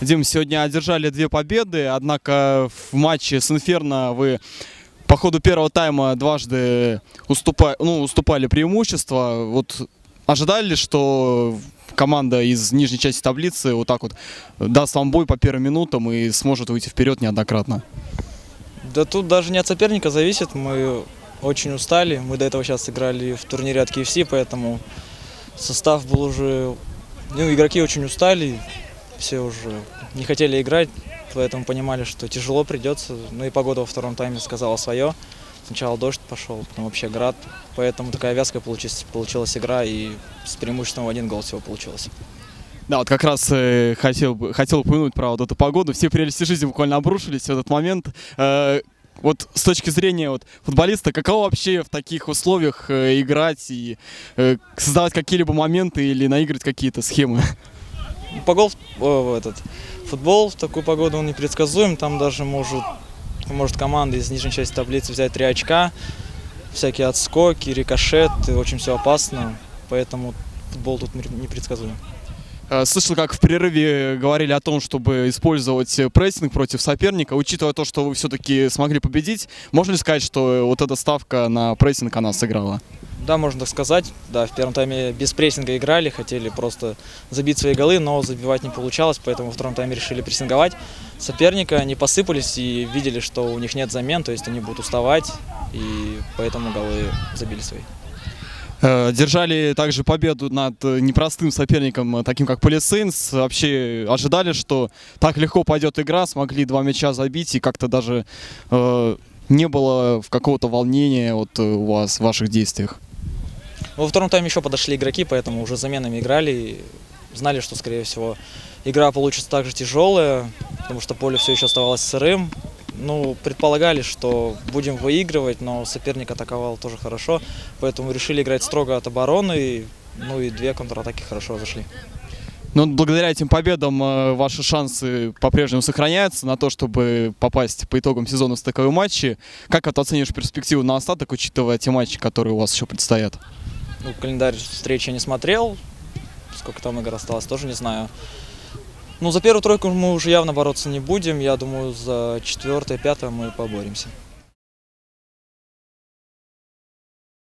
Дим, сегодня одержали две победы, однако в матче с Инферно вы по ходу первого тайма дважды уступа- ну, уступали преимущество. Вот ожидали ли, что команда из нижней части таблицы вот так вот даст вам бой по первым минутам и сможет выйти вперед неоднократно? Да тут даже не от соперника зависит. Мы очень устали. Мы до этого сейчас играли в турнире от KFC, поэтому состав был уже... Ну, игроки очень устали, все уже не хотели играть, поэтому понимали, что тяжело придется. Ну и погода во втором тайме сказала свое. Сначала дождь пошел, потом вообще град. Поэтому такая вязкая получилась, получилась игра, и с преимуществом в один гол всего получилось. Да, вот как раз э, хотел, хотел упомянуть про вот эту погоду. Все прелести жизни буквально обрушились в этот момент. Э, вот с точки зрения вот, футболиста, каково вообще в таких условиях э, играть и э, создавать какие-либо моменты или наигрывать какие-то схемы? Погол, о, этот, футбол в такую погоду он непредсказуем. Там даже может, может команда из нижней части таблицы взять три очка. Всякие отскоки, рикошеты, очень все опасно. Поэтому футбол тут непредсказуем. Э, Слышал, как в перерыве говорили о том, чтобы использовать прессинг против соперника. Учитывая то, что вы все-таки смогли победить, можно ли сказать, что вот эта ставка на прессинг она сыграла? Да, можно так сказать. Да, в первом тайме без прессинга играли, хотели просто забить свои голы, но забивать не получалось, поэтому во втором тайме решили прессинговать. Соперника они посыпались и видели, что у них нет замен, то есть они будут уставать, и поэтому голы забили свои. Э, Держали также победу над э, непростым соперником, э, таким как Полисейнс. Вообще ожидали, что так легко пойдет игра, смогли два мяча забить и как-то даже не было какого-то волнения вот, э, у вас в ваших действиях. Во втором тайме еще подошли игроки, поэтому уже заменами играли. и Знали, что, скорее всего, игра получится также тяжелая, потому что поле все еще оставалось сырым. Ну, предполагали, что будем выигрывать, но соперник атаковал тоже хорошо, поэтому решили играть строго от обороны, ну и две контратаки хорошо зашли. Но благодаря этим победам э, ваши шансы по-прежнему сохраняются на то, чтобы попасть по итогам сезона в стыковые матчи. Как вот оценишь перспективу на остаток, учитывая те матчи, которые у вас еще предстоят? Ну, календарь встречи не смотрел, сколько там игр осталось, тоже не знаю. Ну, за первую тройку мы уже явно бороться не будем. Я думаю, за четвертое, пятое мы поборемся.